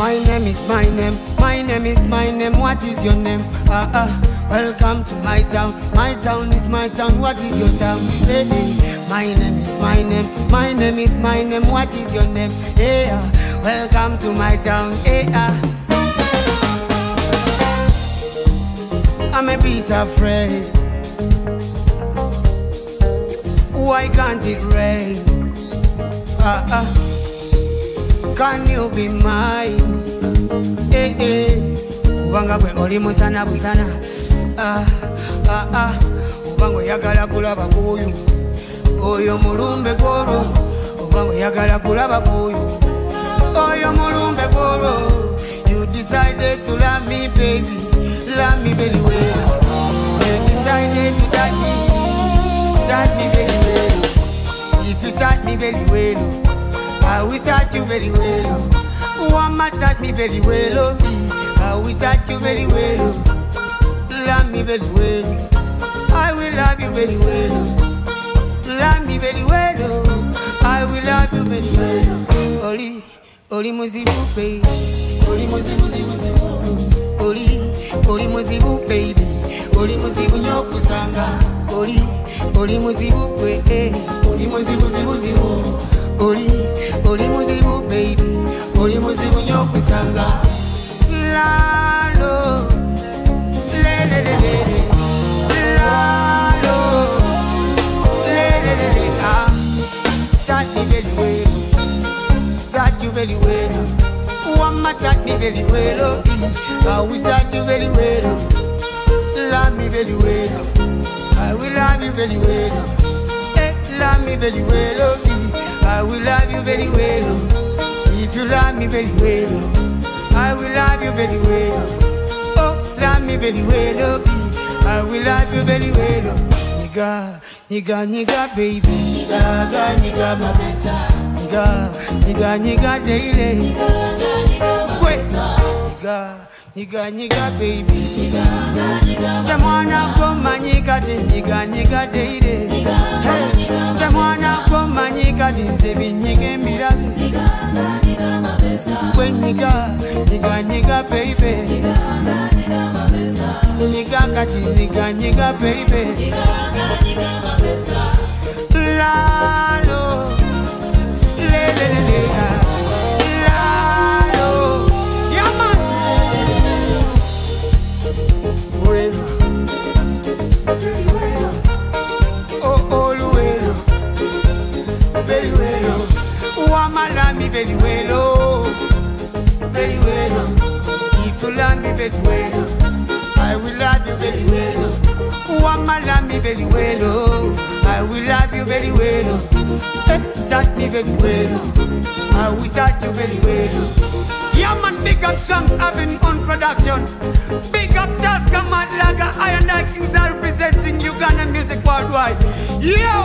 My name is my name, my name is my name. What is your name? Ah ah. Welcome to my town. My town is my town. What is your town? Hey, hey. My name is my name, my name is my name. What is your name? Hey, ah. Welcome to my town. Hey, ah. I'm a bit afraid. Why can't it rain? Ah ah. Can you be mine? Eh eh. Kubanga bwe oli musana busana. Ah ah ah. Kubanga oyagala kulaba kuyu. Oyo mulumbe gwolwo. Kubanga oyagala kulaba kuyu. Oyo mulumbe gwolwo. You decided to love me baby. Love me very well. You decided to touch me. Touch me very well. If you touch me very well, I touch you very well. Woman touch me very well, oh, I will touch you very well. Love me very well. I will love you very well. Love me very well. oh, I will love you very well. Oli, oli muzibu baby. Oli muzibu zibu zibu. Oli, oli muzibu baby. Oli muzibu nyokusanga. Oli, oli muzibu gwe. eh. Oli muzibu zibu zibu. Oli, oli muzibu baby. Oli muzibu nyokusanga. Lalo, le le. Lalo, le. Ah. Touch you very well. Well. Oh, I will touch you very well. Love me very well. I will love you very well. Eh, I will love you very well. If you love me very well, I will love you very well. Oh, love me very well. Oh, I will love you very well. Nigga, nigga, nigga, baby. Nigga, nigga, mabesa. Nigga, nigga, nigga, daily. Wait, nigga, nigga, nigga, nigga, baby. Semwana kumanyika ti nyiga nyiga daily. Hey, semwana kumanyika ti nze binyiga embirabe. Gwe nyiga, nyiga nyiga baby. Nyiga kati nyiga nyiga baby. Very well. Wamala me very well. Oh, very well. If you love me very well, I will love you very well. Wamala me very well. Oh, I will love you very well. Eh, touch me very well. I will touch you very well. Yeah, man, big up songs having on production. Big up Taska Madlaga, Iron Eye Kings are representing Uganda music worldwide. Yo,